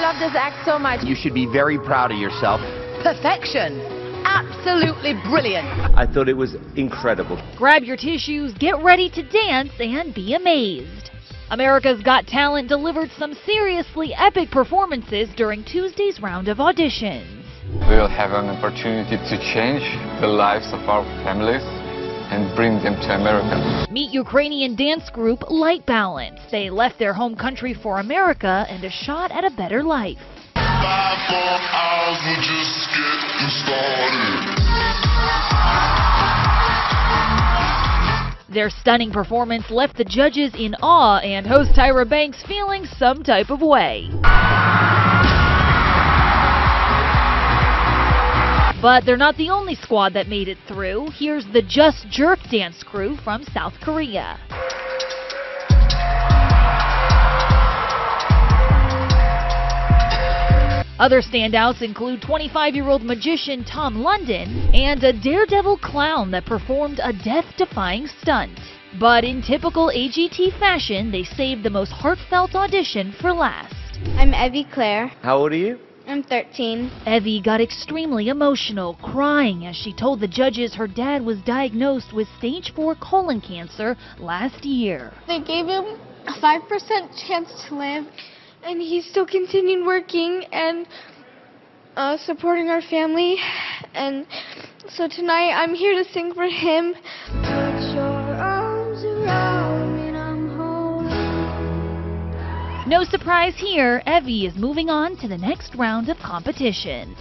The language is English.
love this act so much. You should be very proud of yourself. Perfection. Absolutely brilliant. I thought it was incredible. Grab your tissues, get ready to dance, and be amazed. America's Got Talent delivered some seriously epic performances during Tuesday's round of auditions. We will have an opportunity to change the lives of our families and bring them to America. Meet Ukrainian dance group Light Balance. They left their home country for America and a shot at a better life. Their stunning performance left the judges in awe and host Tyra Banks feeling some type of way. But they're not the only squad that made it through. Here's the Just Jerk dance crew from South Korea. Other standouts include 25-year-old magician Tom London and a daredevil clown that performed a death-defying stunt. But in typical AGT fashion, they saved the most heartfelt audition for last. I'm Evie Clair. How old are you? I'm 13. Evie got extremely emotional, crying as she told the judges her dad was diagnosed with stage 4 colon cancer last year. They gave him a 5% chance to live, and he's still continuing working and uh, supporting our family. And so tonight I'm here to sing for him. No surprise here, Evie is moving on to the next round of competition.